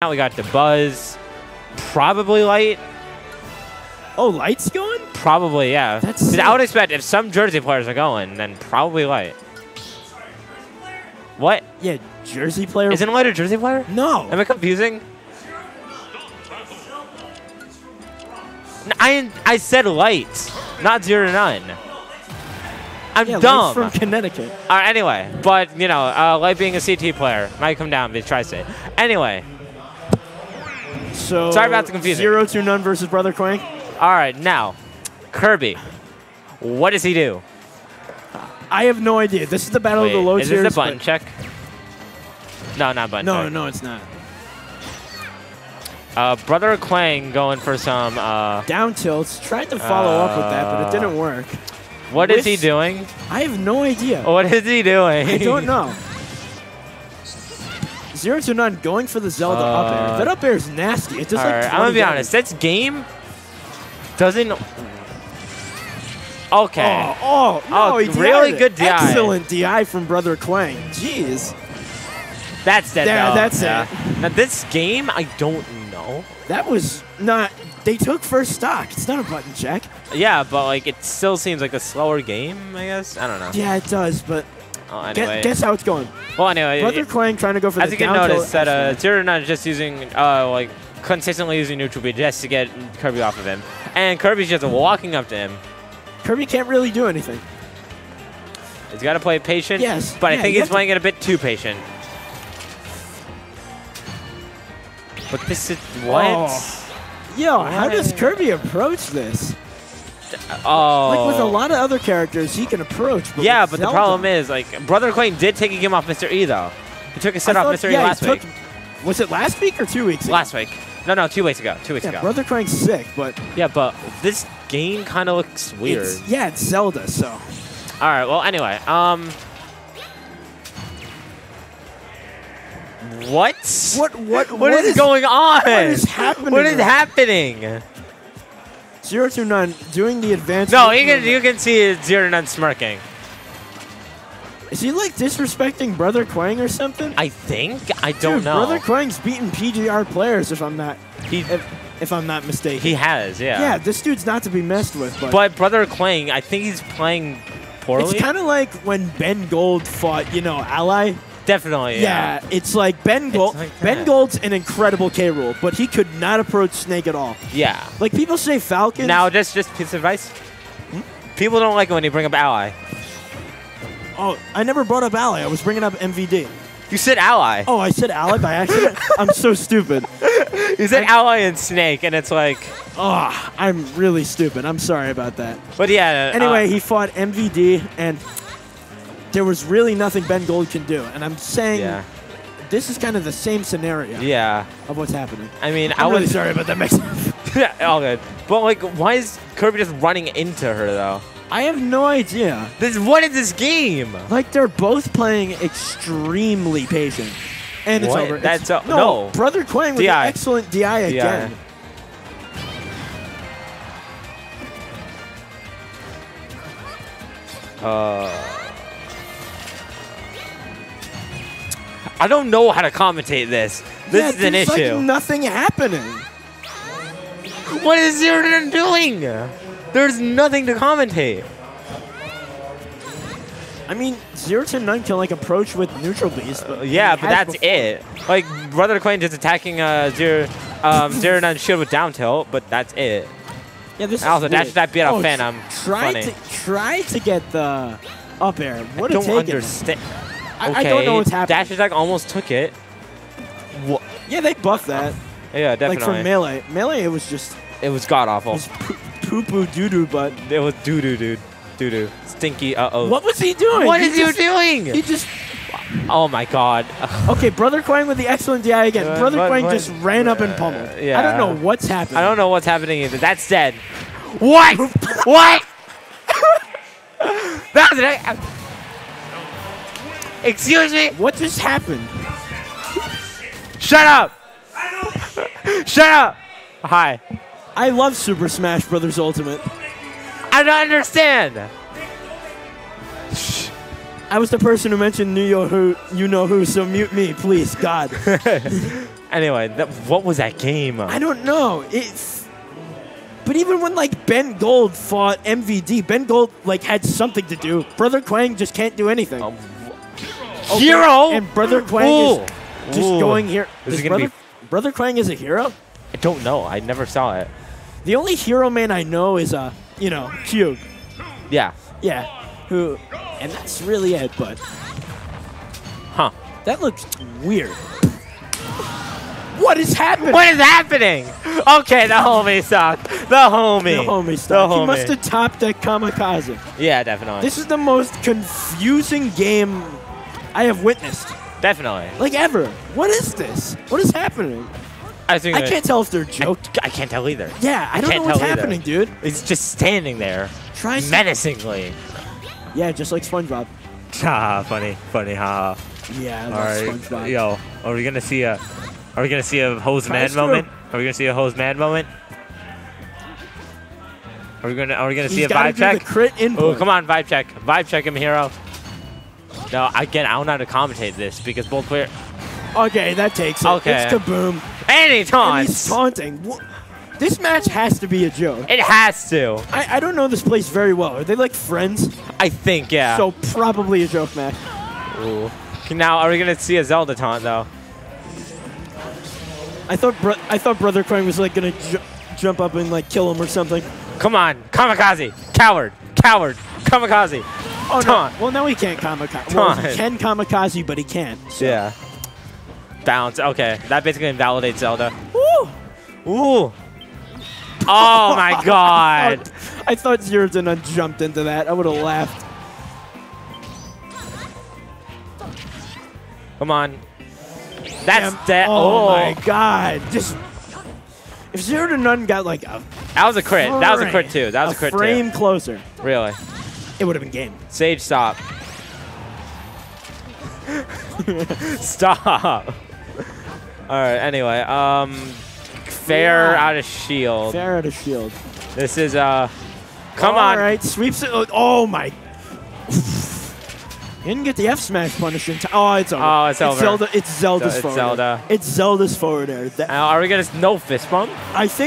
Now we got the Buzz. Probably Light. Oh, Light's going? Probably, yeah. That's. I would expect if some Jersey players are going, then probably Light. What? Yeah, Jersey player. Isn't Light a Jersey player? no. Am I confusing? I I said Light, not ZeroTwoNone. I'm yeah, dumb. From Connecticut. Right, anyway, but you know, uh, Light being a CT player might come down he tries to. Anyway, So Sorry about the confusion. ZeroTwoNone versus Brother Quang. all right, now Kirby, what does he do? I have no idea. This is the battle Wait, of the low is tiers. this a button check? No, not button No, check. no, it's not. Uh, Brother Quang going for some. Uh, Down tilts. Tried to follow up with that, but it didn't work. what is he doing? I have no idea. What is he doing? I don't know. Zero to none going for the Zelda up Uh, air. That up air is nasty. It just All like right, I'm gonna be damage. honest. This game doesn't. Okay. Oh, oh, no, Oh, he really good DI. Excellent DI from Brother Quang. Jeez. That's dead. Yeah, that's it. Now this game, I don't know. That was not. They took first stock. It's not a button check. Yeah, but like it still seems like a slower game. I guess I don't know. Yeah, it does, but Oh, guess, anyway. guess how it's going. well, anyway. Brother Quang trying to go for as the you can notice, that uh, Nine is just using uh like consistently using neutral B just to get Kirby off of him, and Kirby's just walking up to him. Kirby can't really do anything. He's got to play patient. Yes, But yeah, I think he's playing it a bit too patient. But this is what? Oh. Yo, how does Kirby approach this? Oh. Like with a lot of other characters, he can approach. But yeah, but the problem is, like, Brother Quang did take a game off Mr. E, though. He took a set I off thought- Mr. E yeah, he last took- week. Was it last week or two weeks? ago? Last week. No, no, two weeks ago. Two weeks Yeah, ago. Brother Quang's sick, but Yeah, but this game kind of looks weird. it's yeah, it's Zelda. So All right. Well, anyway, um, what? what? What? what is, going on? what is happening What is happening? Zero to nine doing the advanced. No, you can you can see Zero None smirking. Is he like disrespecting Brother Quang or something? I think I don't Dude, know. Brother Quang's beaten PGR players, if I'm not he if, if I'm not mistaken. he has, yeah. yeah, this dude's not to be messed with. But, But Brother Quang, I think he's playing poorly. it's kind of like when Ben Gold fought, you know, Ally. Definitely, Yeah, yeah. it's like Ben Gold. like ben. Gold's an incredible K. Rool, but he could not approach Snake at all. Yeah. Like people say Falcon. Now, just just piece of advice. Hmm? People don't like it when you bring up Ally. oh, I never brought up Ally. I was bringing up MVD. You said Ally. Oh, I said Ally by accident. I'm so stupid. You said Ally and Snake, and it's like, Oh, I'm really stupid. I'm sorry about that. but yeah. Anyway, uh, he fought MVD, and there was really nothing Ben Gold can do. And I'm saying yeah, this is kind of the same scenario yeah. of what's happening. I mean, I'm I really was sorry about that mix. yeah, all good. But like, why is Kirby just running into her though? I have no idea. This what is this game? Like they're both playing extremely patient. And it's over. That's It's- o- no. Brother Quang with DI. an excellent DI again. Uh, I don't know how to commentate this. This Yeah, is an issue. Like nothing happening. what is Zero doing? There's nothing to commentate. I mean, zero to nine can like approach with neutral B's, but Yeah, but that's before. it. Like Brother Quang just attacking uh zero um zero nine shield with down tilt, but that's it. Yeah, this Also, is dash weird. attack beat out oh, Phantom. Try Funny. to try to get the up air. What I don't a take it. understand. I, Okay, I don't know what's happening. dash attack almost took it. Wha- Yeah, they buffed that. Yeah, definitely. Like definitely. from melee. Melee, it was just it was god awful. it was poo poo doo doo. But It was doo doo dude. Doo doo. Stinky. Uh oh. what was he doing? What he is you just, doing? He just Oh my god. okay. Brother Quang with the excellent DI again. Uh, Brother but- Quang but- just ran up and pummeled. uh, yeah. I don't know what's happening. I don't know what's happening either. That's dead. What? what? That's it. Excuse me. What just happened? Shut up. Shut up. Hi. I love Super Smash Brothers Ultimate. I don't understand. I was the person who mentioned New York Who, you know who, so mute me, please, God. Anyway, that, what was that game? I don't know. It's. But even when like Ben Gold fought MVD, Ben Gold like had something to do. Brother Quang just can't do anything. Um, Hero? and Brother Quang Ooh. is just Ooh. going here. This is Is Brother, Brother Quang is a hero. I don't know. I never saw it. The only hero man I know is uh, you know, Cube. Yeah. Yeah, who, and that's really it. But Huh. that looks weird. What is happening? What is happening? Okay, the homie suck. The homie. The homie stuff. The He must have topped that kamikaze. Yeah, definitely. This is the most confusing game I have witnessed, definitely. like ever. What is this? What is happening? I think I can't tell if they're I, joking. I can't tell either. Yeah, I don't can't know what's tell either. happening, dude. It's just standing there, Try menacingly. Yeah, just like SpongeBob. Ha, funny, funny, ha. Yeah, I All love right, SpongeBob. yo, are we gonna see a, are we gonna see a hose Try man moment? Are we gonna see a hose man moment? Are we gonna, are we gonna see a vibe check? the crit Oh, input. come on, vibe check, vibe check him, hero. No, again, I don't know how to commentate this because both players. Okay, that takes it. Okay. It's kaboom. And he And he's taunting. This match has to be a joke. It has to. I, I don't know this place very well. Are they like friends? I think, yeah. So probably a joke match. Ooh. Now, are we gonna see a Zelda taunt though? I thought I thought Brother Quang was like gonna ju- jump up and like kill him or something. Come on, kamikaze, coward, coward, kamikaze. Oh Taunt. no! Well, no, he can't kamikaze. Well, he can kamikaze, but he can't. So. Yeah. Bounce. Okay, that basically invalidates Zelda. Woo! Ooh. Oh my God. I thought Zeratin jumped into that. I would have laughed. Come on. That's that. Oh, Oh, my god! Just if ZeroTwoNone got like a that was a crit. That was a crit too. That was a, crit frame closer. Really. It would have been game. Sage, stop. stop. All right. Anyway, um, fair Yeah. out of shield. Fair out of shield. This is uh, come All on. All right, sweeps it. Oh, oh my! He didn't get the F smash punish in time. Oh, it's over. Oh, it's over. Zelda. It's Zelda's it's forward. Zelda. It's Zelda's forward air. That, Now, are we gonna no fist bump? I think